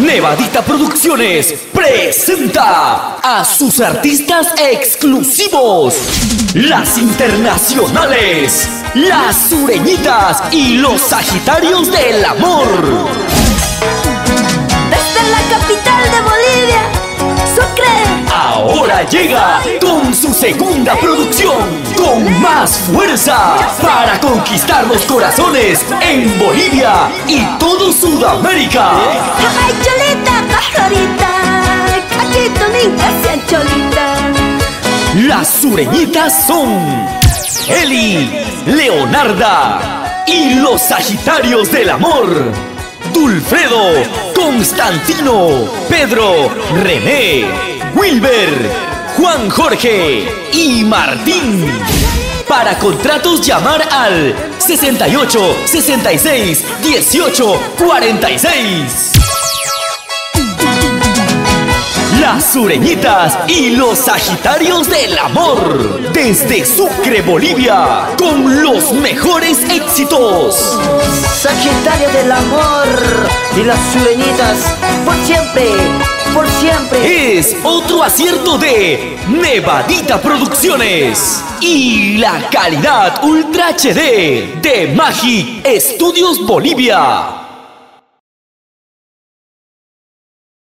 Nevadita Producciones presenta a sus artistas exclusivos, las internacionales, las sureñitas y los sagitarios del amor. Desde la capital de Bolivia, Sucre. Ahora llega con su segunda producción, con más fuerza, para conquistar los corazones en Bolivia y todo Sudamérica. Ay, cholita, ninca, sea cholita. Las sureñitas son Eli, Leonarda y los Sagitarios del Amor. Dulfredo, Constantino, Pedro, René, Wilber, Juan Jorge y Martín. Para contratos llamar al 68 66 18 46. Las sureñitas y los sagitarios del amor. Desde Sucre, Bolivia. Con los mejores éxitos. Sagitario del amor y las sureñitas por siempre, por siempre. Otro acierto de Nevadita Producciones. Y la calidad Ultra HD de Magic Estudios Bolivia.